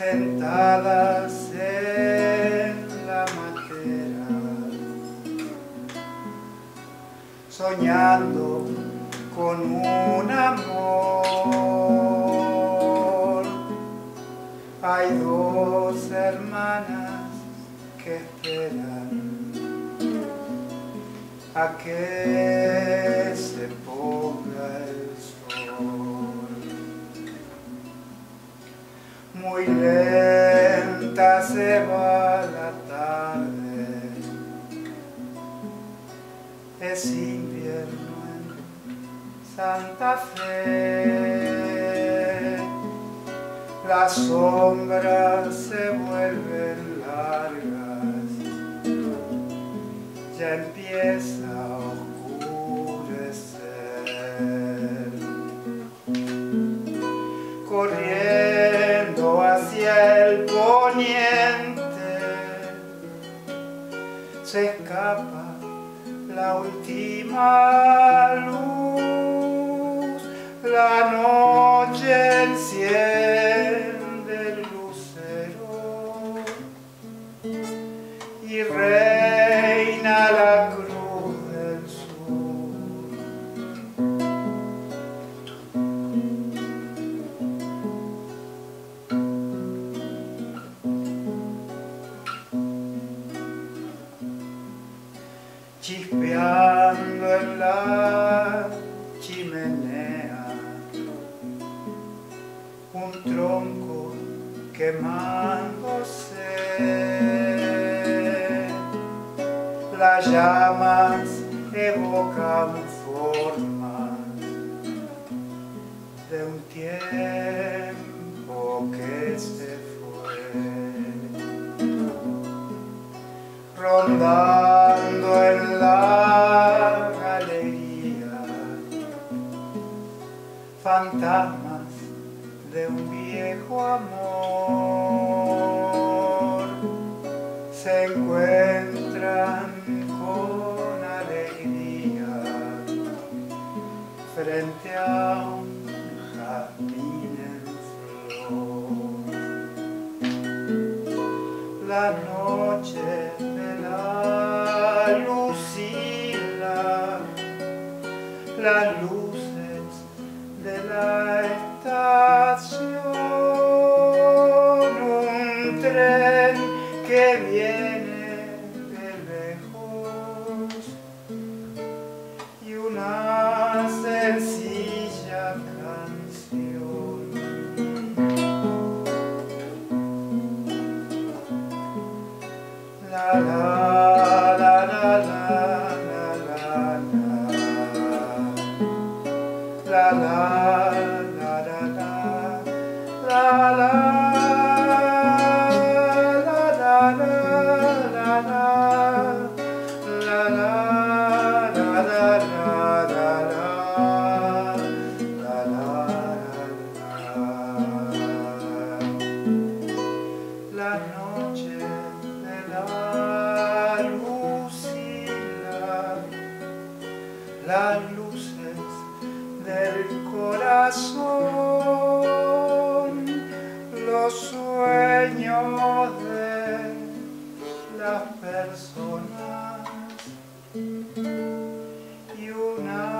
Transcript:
sentadas en la matera, soñando con un amor. Hay dos hermanas que esperan a que se ponga el sol. Muy lenta se va la tarde, es invierno en Santa Fe. Las sombras se vuelven largas, ya empieza a oscurecer. Corriendo hacia el poniente, se escapa la última luz, la noche chispeando en la chimenea, un tronco quemándose, las llamas evocan formas de un tiempo fantasmas de un viejo amor. Se encuentran con alegría frente a un jardín en flor. La noche de la Lucila, las luces que viene de lejos y una sencilla canción. La la la la la la la la la la las luces del corazón, los sueños de las personas y una